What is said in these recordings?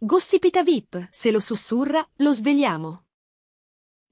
Gossipita VIP, se lo sussurra, lo svegliamo.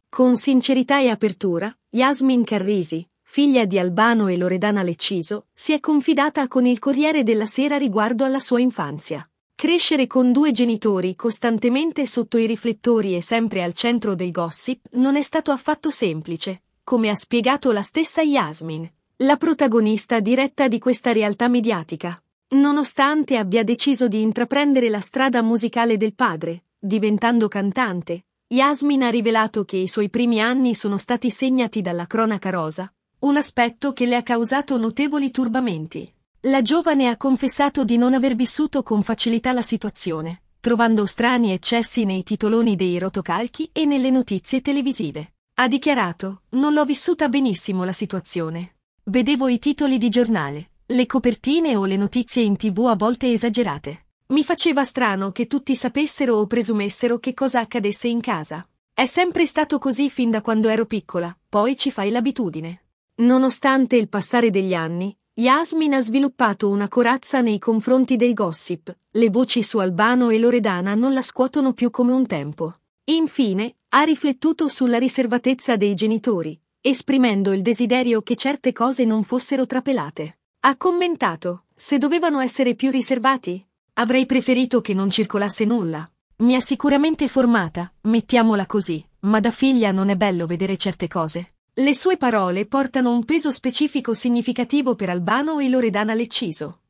Con sincerità e apertura, Yasmin Carrisi, figlia di Albano e Loredana Lecciso, si è confidata con il Corriere della Sera riguardo alla sua infanzia. Crescere con due genitori costantemente sotto i riflettori e sempre al centro del gossip non è stato affatto semplice, come ha spiegato la stessa Yasmin, la protagonista diretta di questa realtà mediatica. Nonostante abbia deciso di intraprendere la strada musicale del padre, diventando cantante, Yasmin ha rivelato che i suoi primi anni sono stati segnati dalla cronaca rosa, un aspetto che le ha causato notevoli turbamenti. La giovane ha confessato di non aver vissuto con facilità la situazione, trovando strani eccessi nei titoloni dei rotocalchi e nelle notizie televisive. Ha dichiarato: Non l'ho vissuta benissimo la situazione. Vedevo i titoli di giornale, le copertine o le notizie in tv a volte esagerate. Mi faceva strano che tutti sapessero o presumessero che cosa accadesse in casa. È sempre stato così fin da quando ero piccola, poi ci fai l'abitudine. Nonostante il passare degli anni, Yasmin ha sviluppato una corazza nei confronti del gossip, le voci su Albano e Loredana non la scuotono più come un tempo. Infine, ha riflettuto sulla riservatezza dei genitori, esprimendo il desiderio che certe cose non fossero trapelate. Ha commentato, se dovevano essere più riservati, avrei preferito che non circolasse nulla. Mi ha sicuramente formata, mettiamola così, ma da figlia non è bello vedere certe cose. Le sue parole portano un peso specifico significativo per Albano e Loredana Lecciso.